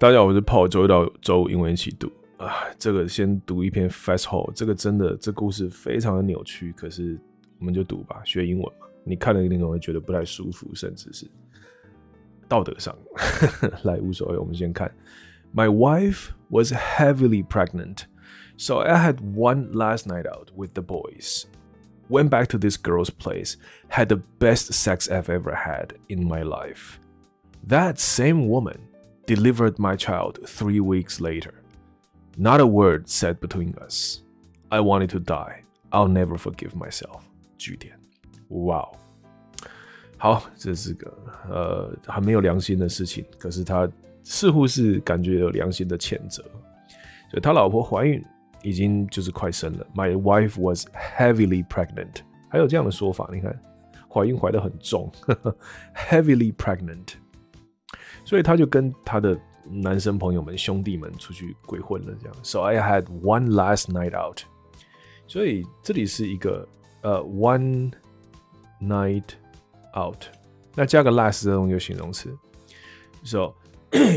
大家好，我是泡周一到周五英文一起读啊。这个先读一篇 fast hole，这个真的这故事非常的扭曲，可是我们就读吧，学英文嘛。你看了一定可能会觉得不太舒服，甚至是道德上来无所谓。我们先看，My wife was heavily pregnant, so I had one last night out with the boys. Went back to this girl's place, had the best sex I've ever had in my life. That same woman delivered my child three weeks later. Not a word said between us. I wanted to die. I'll never forgive myself. 句点，哇哦，好，这是个呃很没有良心的事情，可是他似乎是感觉有良心的谴责，所以他老婆怀孕已经就是快生了。My wife was heavily pregnant，还有这样的说法，你看，怀孕怀得很重，heavily pregnant。 所以他就跟他的男生朋友们、兄弟们出去鬼混了，这样。So I had one last night out。所以这里是一个呃 one night out，那加个 last 这种有形容词。So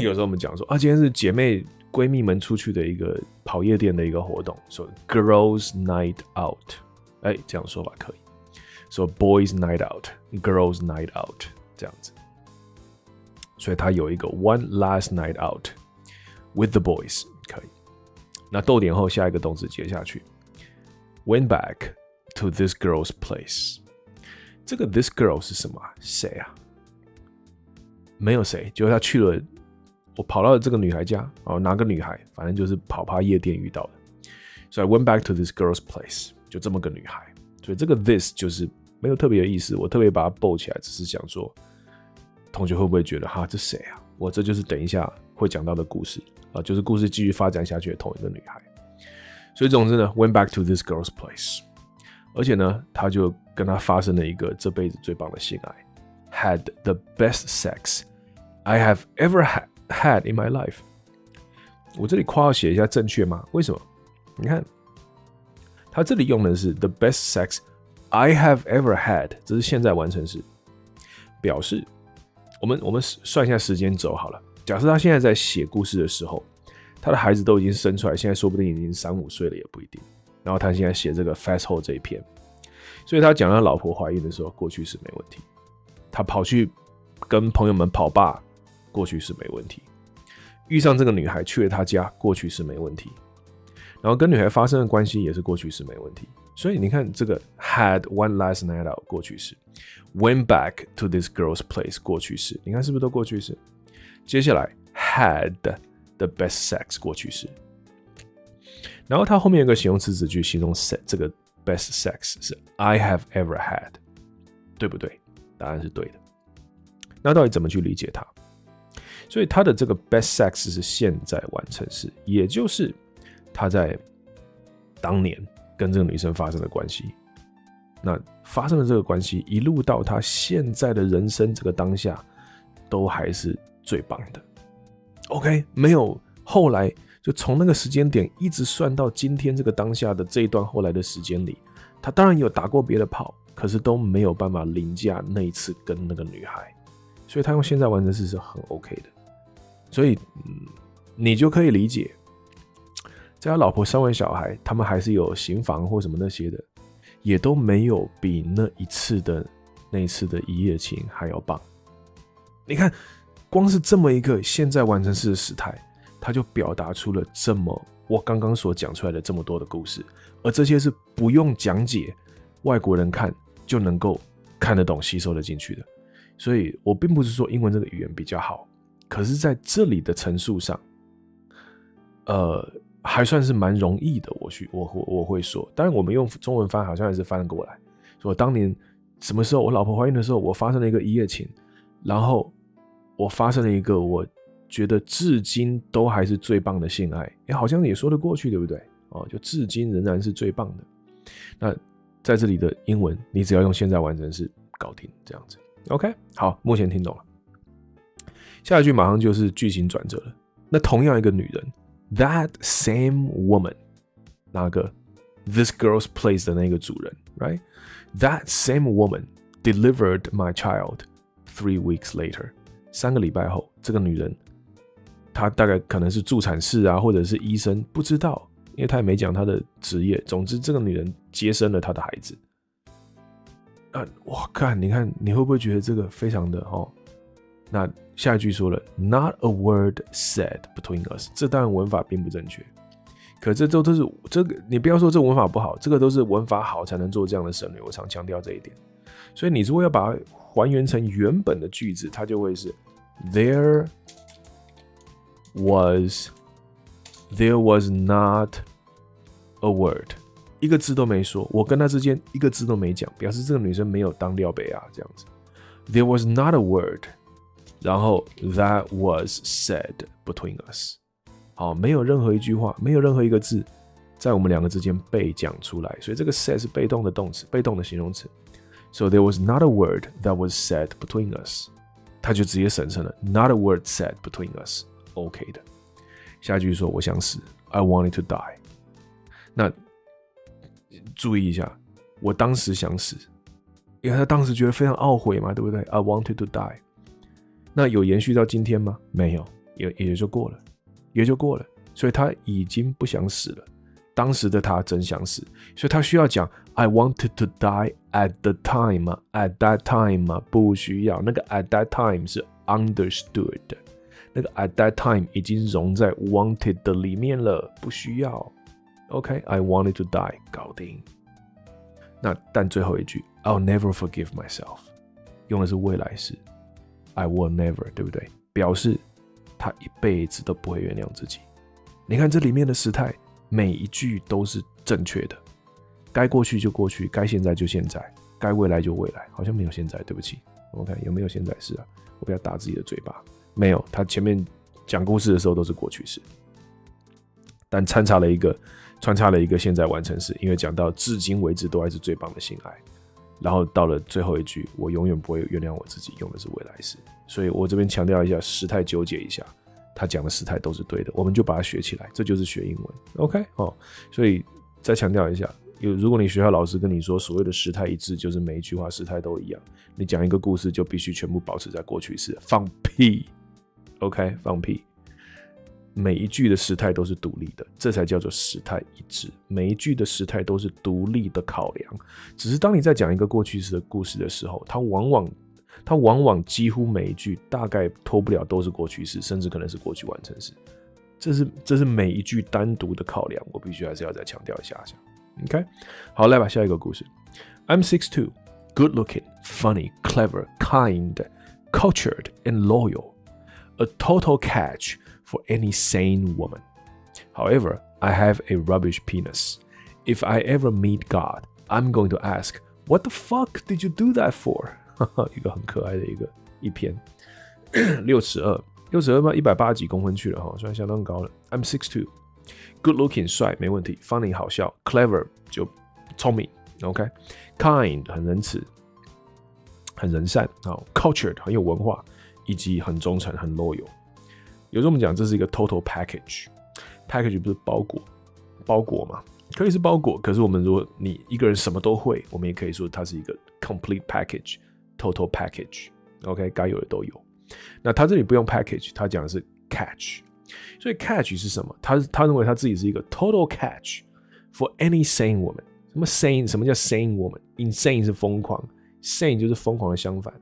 有时候我们讲说啊，今天是姐妹闺蜜们出去的一个跑夜店的一个活动，So girls night out，哎，这样说法可以。So boys night out，girls night out，这样子。所以它有一个 one last night out with the boys 可以。那逗点后下一个动词接下去，went back to this girl's place。这个 this girl 是什么？谁啊？没有谁，就是他去了，我跑到了这个女孩家哦，哪个女孩？反正就是跑趴夜店遇到的。所以 I went back to this girl's place，就这么个女孩。所以这个 this 就是没有特别的意思，我特别把它抱起来，只是想说。同学会不会觉得哈，这谁啊？我这就是等一下会讲到的故事啊，就是故事继续发展下去的同一个女孩。所以总之呢，went back to this girl's place，而且呢，他就跟她发生了一个这辈子最棒的性爱，had the best sex I have ever had had in my life。我这里括号写一下正确吗？为什么？你看，他这里用的是 the best sex I have ever had，这是现在完成时，表示。我们我们算一下时间轴好了。假设他现在在写故事的时候，他的孩子都已经生出来，现在说不定已经三五岁了，也不一定。然后他现在写这个 fast hole 这一篇，所以他讲他老婆怀孕的时候，过去是没问题。他跑去跟朋友们跑吧，过去是没问题。遇上这个女孩去了他家，过去是没问题。然后跟女孩发生的关系也是过去是没问题。所以你看这个 had one last night out 过去式，went back to this girl's place 过去式，你看是不是都过去式？接下来 had the best sex 过去式，然后它后面有个形容词子句形容 se 这个 best sex 是 I have ever had，对不对？答案是对的。那到底怎么去理解它？所以它的这个 best sex 是现在完成式，也就是他在当年。跟这个女生发生的关系，那发生的这个关系，一路到他现在的人生这个当下，都还是最棒的。OK，没有后来，就从那个时间点一直算到今天这个当下的这一段后来的时间里，他当然有打过别的炮，可是都没有办法凌驾那一次跟那个女孩，所以他用现在完成式是很 OK 的。所以，嗯，你就可以理解。在他老婆生完小孩，他们还是有行房或什么那些的，也都没有比那一次的那一次的一夜情还要棒。你看，光是这么一个现在完成式的时态，他就表达出了这么我刚刚所讲出来的这么多的故事，而这些是不用讲解，外国人看就能够看得懂、吸收得进去的。所以我并不是说英文这个语言比较好，可是在这里的陈述上，呃。还算是蛮容易的，我去，我我我会说，当然我们用中文翻好像也是翻过来，说当年什么时候我老婆怀孕的时候，我发生了一个一夜情，然后我发生了一个我觉得至今都还是最棒的性爱，哎，好像也说得过去，对不对？哦，就至今仍然是最棒的。那在这里的英文，你只要用现在完成式搞定，这样子，OK，好，目前听懂了。下一句马上就是剧情转折了。那同样一个女人。That same woman，哪个？This girl's place 的那个主人，right？That same woman delivered my child three weeks later。三个礼拜后，这个女人她大概可能是助产士啊，或者是医生，不知道，因为她也没讲她的职业。总之，这个女人接生了她的孩子。啊，我看，你看，你会不会觉得这个非常的哦？那下一句说了，Not a word said between us。这当然文法并不正确，可这都都是这个，你不要说这文法不好，这个都是文法好才能做这样的省略。我常强调这一点。所以你如果要把它还原成原本的句子，它就会是 There was there was not a word，一个字都没说。我跟他之间一个字都没讲，表示这个女生没有当廖北啊这样子。There was not a word，然后 that was said between us。好，没有任何一句话，没有任何一个字在我们两个之间被讲出来。所以这个 said 是被动的动词，被动的形容词。So there was not a word that was said between us，他就直接省成了 not a word said between us，OK 的。下一句说我想死，I wanted to die。那注意一下，我当时想死，因为他当时觉得非常懊悔嘛，对不对？I wanted to die。那有延续到今天吗？没有，也也就过了，也就过了。所以他已经不想死了。当时的他真想死，所以他需要讲 I wanted to die at the time at that time？不需要，那个 at that time 是 understood，那个 at that time 已经融在 wanted 的里面了，不需要。OK，I wanted to die，搞定。那但最后一句 I'll never forgive myself，用的是未来式，I will never，对不对？表示他一辈子都不会原谅自己。你看这里面的时态。每一句都是正确的，该过去就过去，该现在就现在，该未来就未来，好像没有现在，对不起。我看有没有现在式啊？我不要打自己的嘴巴，没有。他前面讲故事的时候都是过去式，但穿插了一个穿插了一个现在完成式，因为讲到至今为止都还是最棒的性爱，然后到了最后一句，我永远不会原谅我自己，用的是未来式，所以我这边强调一下时态纠结一下。他讲的时态都是对的，我们就把它学起来，这就是学英文。OK 哦，所以再强调一下，有如果你学校老师跟你说所谓的时态一致，就是每一句话时态都一样，你讲一个故事就必须全部保持在过去式，放屁。OK，放屁。每一句的时态都是独立的，这才叫做时态一致。每一句的时态都是独立的考量，只是当你在讲一个过去式的故事的时候，它往往。它往往几乎每一句大概脱不了都是过去式，甚至可能是过去完成时。这是这是每一句单独的考量，我必须还是要再强调一下下。OK，好，来吧，下一个故事。I'm six two, good looking, funny, clever, kind, cultured, and loyal. A total catch for any sane woman. However, I have a rubbish penis. If I ever meet God, I'm going to ask, What the fuck did you do that for? 一个很可爱的一个一篇，六尺二，六尺二嘛，一百八十几公分去了哈，算相当高了。I'm six two, good looking，帅没问题，funny 好笑，clever 就聪明，OK，kind 很仁慈，很仁善，好，cultured 很有文化，以及很忠诚，很 loyal。 有时候我们讲这是一个 total package，package 不是包裹，包裹嘛，可以是包裹，可是我们如果你一个人什么都会，我们也可以说它是一个 complete package。Total package，OK，该有的都有。那他这里不用 package，他讲的是 catch。所以 catch 是什么？他他认为他自己是一个 total catch for any sane woman。什么 sane？什么叫 sane woman？insane 是疯狂，sane 就是疯狂的相反。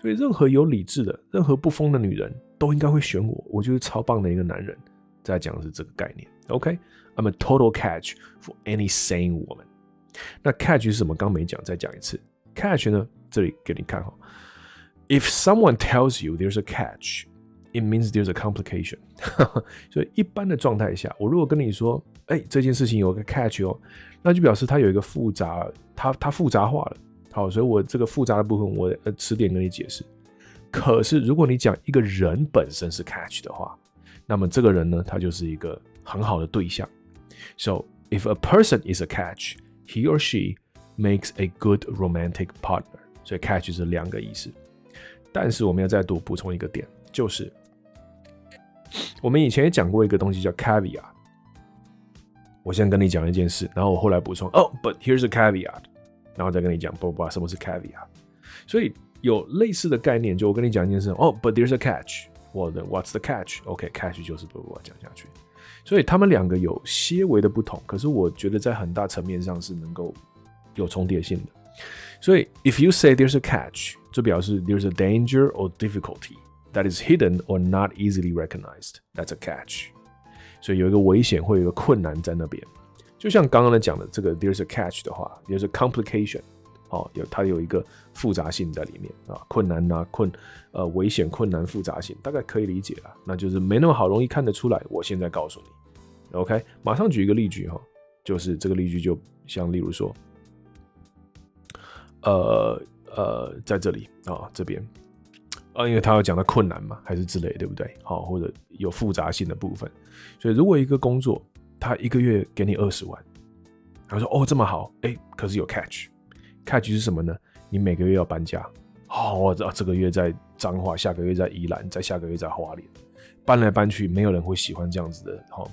所以任何有理智的、任何不疯的女人都应该会选我，我就是超棒的一个男人。在讲的是这个概念。OK，I'm a total catch for any sane woman。那 catch 是什么？刚没讲，再讲一次。catch 呢？这里给你看哈。If someone tells you there's a catch, it means there's a complication 所以一般的状态下，我如果跟你说，哎，这件事情有个 catch 哦，那就表示它有一个复杂，它它复杂化了。好，所以我这个复杂的部分，我呃迟点跟你解释。可是如果你讲一个人本身是 catch 的话，那么这个人呢，他就是一个很好的对象。So if a person is a catch, he or she makes a good romantic partner. 所以 catch 是两个意思，但是我们要再多补充一个点，就是我们以前也讲过一个东西叫 caveat。我先跟你讲一件事，然后我后来补充，哦，but here's a caveat，然后再跟你讲，不不，什么是 caveat？所以有类似的概念，就我跟你讲一件事，哦，but there's a catch，Well then what's the catch？OK，catch 就是不不讲下去。所以他们两个有些微的不同，可是我觉得在很大层面上是能够有重叠性的。所以 if you say there's a catch，就表示 there's a danger or difficulty that is hidden or not easily recognized. That's a catch. 所以有一个危险或有一个困难在那边。就像刚刚的讲的这个 there's a catch 的话，there's a complication，哦，有它有一个复杂性在里面啊，困难呐、困呃危险、困难、复杂性，大概可以理解了。那就是没那么好容易看得出来。我现在告诉你，OK，马上举一个例句哈，就是这个例句就像例如说，呃呃，在这里啊这边。啊，因为他要讲的困难嘛，还是之类，对不对？好，或者有复杂性的部分。所以，如果一个工作他一个月给你二十万，他说：“哦，这么好，哎，可是有 catch，catch 是什么呢？你每个月要搬家。哦，我知道这个月在彰化，下个月在宜兰，在下个月在花莲，搬来搬去，没有人会喜欢这样子的，哈，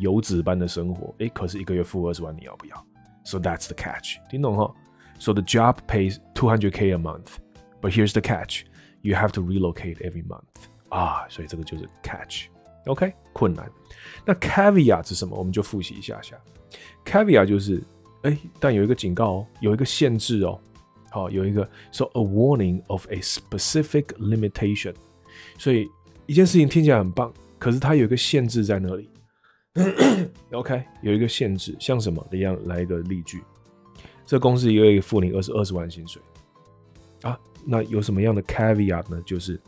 游子般的生活。哎，可是一个月付二十万，你要不要？So that's the catch，听懂哈？So the job pays two hundred k a month，but here's the catch。You have to relocate every month 啊，所以这个就是 catch OK，困难。那 caveat 是什么？我们就复习一下下。caveat 就是，哎，但有一个警告哦，有一个限制哦，好，有一个 so a warning of a specific limitation。所以一件事情听起来很棒，可是它有一个限制在那里。OK，有一个限制，像什么一样？来一个例句，这公司一个月付你二十二十万薪水啊。那有什么样的 caveat 呢？就是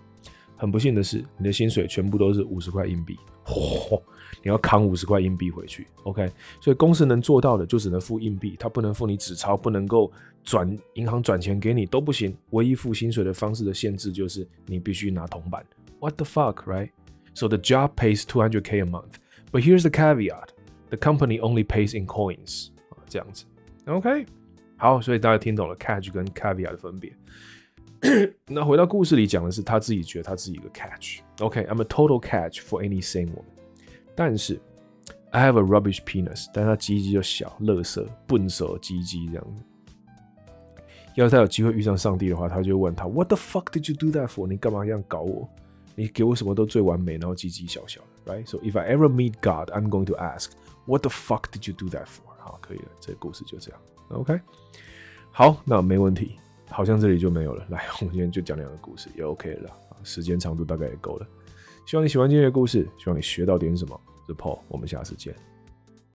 很不幸的是，你的薪水全部都是五十块硬币，嚯！你要扛五十块硬币回去，OK？所以公司能做到的就只能付硬币，它不能付你纸钞，不能够转银行转钱给你都不行。唯一付薪水的方式的限制就是你必须拿铜板。What the fuck, right? So the job pays two hundred k a month, but here's the caveat: the company only pays in coins。啊，这样子，OK？好，所以大家听懂了 catch 跟 caveat 的分别。那回到故事里讲的是他自己觉得他自己一个 catch，OK，I'm a total catch for any sane woman。但是 I have a rubbish penis，但他鸡鸡就小，乐色笨手鸡鸡这样。要是他有机会遇上上帝的话，他就问他 What the fuck did you do that for？你干嘛这样搞我？你给我什么都最完美，然后鸡鸡小小，right？So if I ever meet God，I'm going to ask What the fuck did you do that for？好，可以了，这个故事就这样，OK。好，那没问题。好像这里就没有了。来，我们今天就讲两个故事，也 OK 了时间长度大概也够了。希望你喜欢今天的故事，希望你学到点什么。The Paul，我们下次见。